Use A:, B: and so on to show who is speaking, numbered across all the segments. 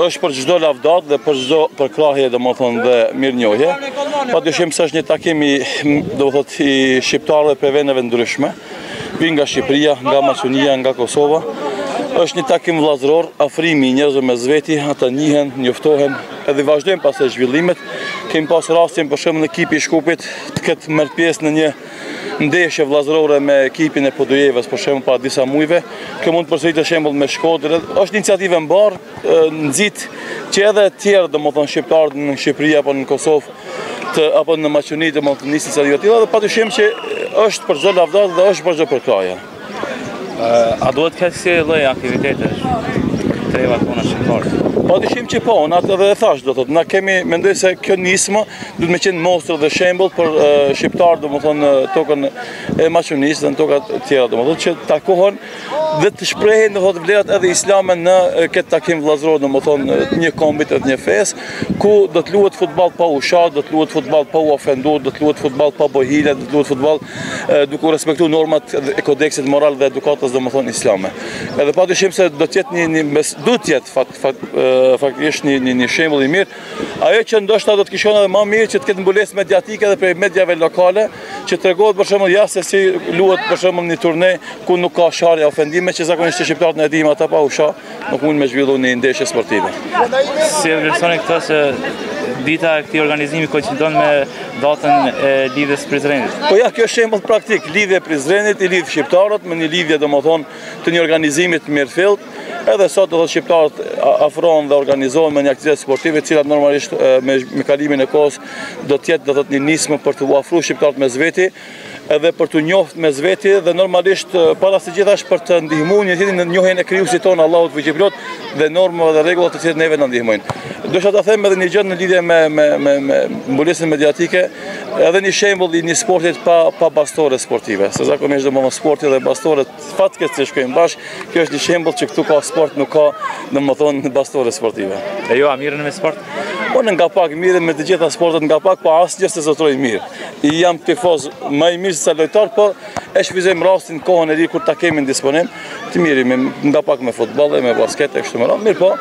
A: është
B: për çdo lavdat dhe për çdo përkrahje domethënë dhe mirënjohje. Pa dyshim se është një takim i, domethënë, i shqiptarëve prej veneve të ndryshme, vijnë nga Shqipëria, nga Maqedonia, nga Kosova. është një takim vllazëror, afrimi i njerëzve mes veti, ata njihen, njoftohen, edhe vazhdojnë pastaj zhvillimet. Kemi pas rastin për shembull ekipi i Shkupit të ketë marrë pjesë në një ndeshje vllazërore me ekipin e Podujevës, për shembull para disa muajve. Kjo mund të përsëritet shembull me Shkodrën. Është iniciativë e mbarë, nxit që edhe të tjerë, domethënë shqiptarët në Shqipëri apo në Kosovë apo në Maqedoni domethënë të nisin iniciativa të tilla dhe pa dyshim që është për çdo lavdat dhe është për çdo përkrahje.
A: A duhet kësi lloj aktivitetesh për trevat tona
B: shqiptare? Pa dyshim që po, unë atë dhe e thashë do të thotë, ne kemi mendoj se kjo nismë duhet me qenë mostër dhe shembull për shqiptarët domethënë në tokën e Maqedonisë dhe në tokat tjera domethënë që të takohen dhe të shprehin do të thotë vlerat edhe islame në këtë takim vllazëror domethënë të një kombi të një feje ku do të luhet futboll pa u sha, do të luhet futboll pa u ofendu, do të luhet futboll pa bo hile, do të luhet futboll duke u respektu normat e kodeksit moral dhe edukatës domethënë islame. Edhe pa dyshim se do të jetë një, një mes, do të jetë fakt, fakt, faktikisht një, një, një shembull i mirë, ajo që ndoshta do të kish qenë edhe ma mirë që të ketë mbulesë mediatike dhe prej mediave lokale, që të tregohet për shembull ja se si luhet për shembull një turne ku nuk ka sharje ofendime, që zakonisht që shqiptarët ne e dimë ata pa u sharë. Nuk mund me zhvillu një ndeshje sportive.
A: Si e vlerësoni këtë se dita e këtij organizimi koincidon me datën e Lidhjes së Prizrenit?
B: Po ja, kjo është shembull praktik, Lidhja e Prizrenit i lidhi shqiptarët me një lidhje domethënë të një organizimi të mirëfilltë. Edhe sot do të thotë shqiptarët afrohen dhe organizohen me një aktivitet sportiv, të cilat normalisht me, me kalimin e kohës do të jetë do të thotë një nismë për t'u afruar shqiptarët mes veti. edhe për t'u njoht mes veti dhe normalisht para së gjithash për të ndihmu njëri-tjetrin në njohjen e Krijuesit tonë Allahut Fuqiplotë dhe normave dhe rregullave të cilat neve na ndihmojnë. Desha të them edhe një gjë në lidhje me, me, me, me mbulesën mediatike, edhe një shembull i një sporti pa, pa bastore sportive, se zakonisht domethënë sporti dhe bastoret Fatkeqësisht shkojnë bashkë, kjo është një shembull që këtu ka sport, nuk ka domethënë bastore sportive.
A: E ju, a merreni me sport?
B: Unë nga pak merrem me të gjitha sportet nga pak, pa po asnjërin s'e zotëroj mirë. Jam tifoz ma i mirë sesa lojtar, po e shfrytëzojmë rastin kohën e lirë kur ta kemi në disponim, të merremi, nga pak me futboll dhe me basket e kështu me radhë, mirëpo,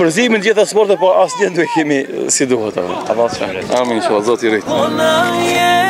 B: përzihemi në gjitha sportet, po asnjërin nuk e kemi si duhet.
A: Amin,
B: shumë, zotë i rritë.